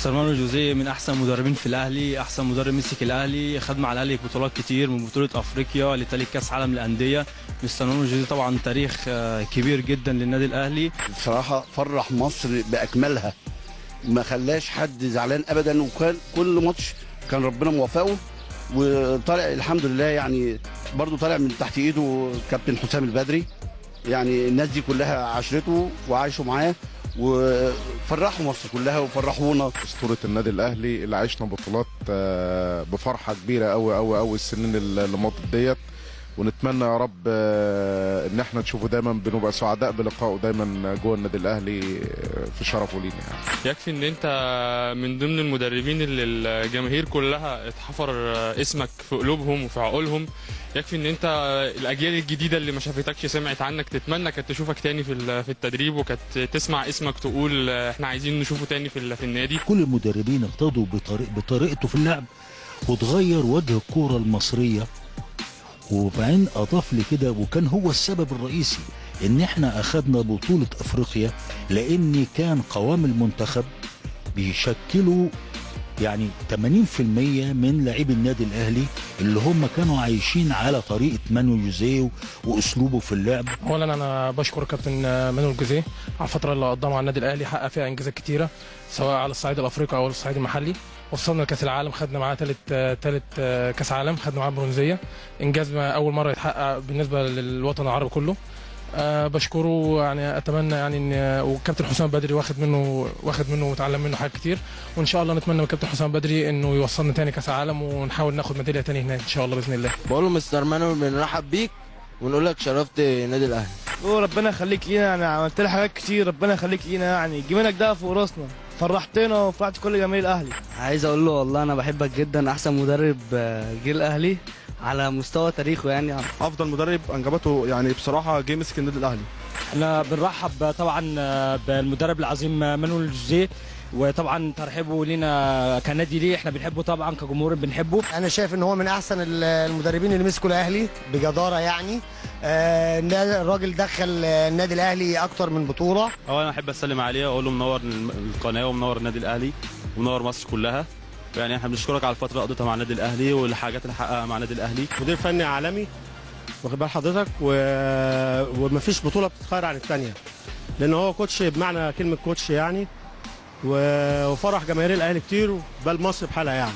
مستر مانويل جوزيه من أحسن مدربين في الأهلي أحسن مدرب مسك الأهلي خد مع الأهلي بطولات كتير من بطولة أفريقيا لتالي كأس عالم للأندية. مستر مانويل جوزيه طبعا تاريخ آه، كبير جدا للنادي الأهلي. بصراحة فرح مصر بأكملها. ما خلاش حد زعلان أبدا وكان كل ماتش كان ربنا موفقه. وطالع الحمد لله يعني برضو طالع من تحت إيده كابتن حسام البدري. يعني الناس دي كلها عاشرته وعاشوا معاه. وفرحوا مصر كلها وفرحونا. أسطورة النادي الأهلي اللي عشنا بطولات آه، بفرحة كبيرة قوي قوي قوي السنين اللي مضت ديت. ونتمنى يا رب آه، إن إحنا نشوفه دايما بنبقى سعداء بلقائه دايما جوه النادي الأهلي آه، في شرفه لينا يعني. يكفي إن أنت من ضمن المدربين اللي الجماهير كلها اتحفر اسمك في قلوبهم وفي عقولهم. يكفي إن أنت الأجيال الجديدة اللي ما شافتكش سمعت عنك تتمنى كانت تشوفك تاني في ال- في التدريب وكانت تسمع اسمك تقول إحنا عايزين نشوفه تاني في ال- في النادي. كل المدربين اقتضوا بطريق بطريقته في اللعب وتغير وجه الكرة المصرية. وبعدين أضاف لي كده وكان هو السبب الرئيسي إن إحنا أخذنا بطولة أفريقيا لأن كان قوام المنتخب بيشكلوا يعني 80% من لاعبي النادي الأهلي اللي هم كانوا عايشين على طريقة مانو جوزيه وأسلوبه في اللعب. اولا أنا بشكر كابتن مانويل جوزيه على الفترة اللي قدمها على النادي الأهلي حقق فيها إنجازات كتيرة سواء على الصعيد الأفريقي أو الصعيد المحلي. وصلنا لكأس العالم خدنا معاه ثالث ثالث كأس عالم خدنا معاه برونزية. إنجاز ما أول مرة يتحقق بالنسبة للوطن العربي كله. أه بشكره يعني أتمنى يعني إن وكابتن حسام بدري واخد منه واخد منه وتعلم منه حاجات كتير. وإن شاء الله نتمنى من كابتن حسام بدري إنه يوصلنا تاني كأس عالم ونحاول ناخد ميدالية تاني هناك إن شاء الله بإذن الله. بقول له مستر مانويل بنرحب بيك ونقول لك شرفت نادي الأهلي. وربنا يخليك لينا يعني عملت لي حاجات كتير ربنا يخليك لينا يعني. جميلك ده فوق راسنا فرحتنا وفرحت كل جماهير الأهلي. عايز أقول له والله أنا بحبك جدا أحسن مدرب آه، جه الأهلي على مستوى تاريخه يعني. أفضل مدرب أنجبته يعني بصراحة جه مسك النادي الأهلي. إحنا بنرحب طبعا بالمدرب العظيم مانويل جوزيه. وطبعا ترحيبه لينا كنادي ليه إحنا بنحبه طبعا كجمهور بنحبه. أنا شايف إن هو من أحسن المدربين اللي مسكوا الأهلي بجدارة يعني. آه، الراجل دخل النادي الأهلي أكتر من بطولة. اولا أحب أسلم عليه واقول له منور القناة ومنور النادي الأهلي ومنور مصر كلها. يعني إحنا بنشكرك على الفترة اللي قضيتها مع النادي الأهلي والحاجات اللي حققها مع النادي الأهلي. مدير فني عالمي واخد بال حضرتك و... ومفيش بطولة بتتخير عن الثانية لأن هو كوتش بمعنى كلمة كوتش يعني. وفرح جماهير الأهلي كتير بل مصر بحالها يعني.